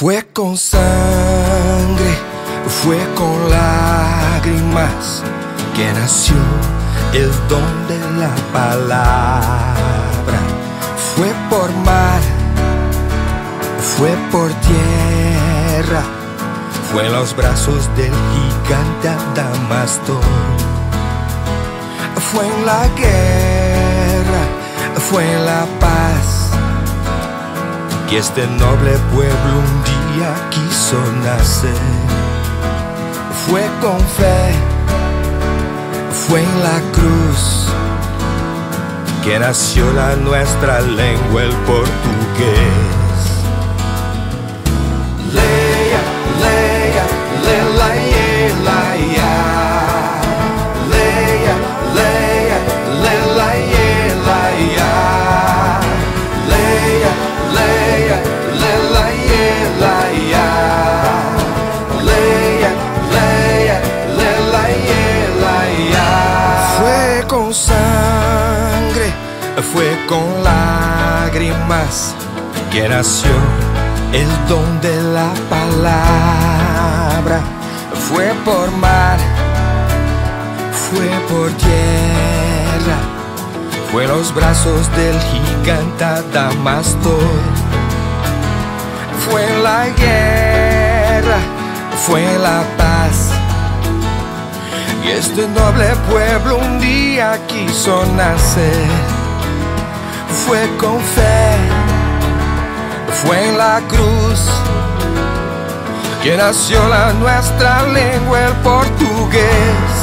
Fue con sangre, fue con lágrimas que nació el don de la palabra. Fue por mar, fue por tierra, fue en los brazos del gigante Adamastor. Fue en la guerra, fue en la paz, que este noble pueblo un día quiso nacer. Fue con fe, fue en la cruz, que nació la nuestra lengua, el portugués. Leia, leia, lela, yela, ya. Leia, leia, ya. Leia, leia, fue con lágrimas que nació el don de la palabra. Fue por mar, fue por tierra, fue los brazos del gigante Adamastor. Fue la guerra, fue la paz. Y este noble pueblo un día quiso nacer fue con fe, fue en la cruz que nació la nuestra lengua, el portugués.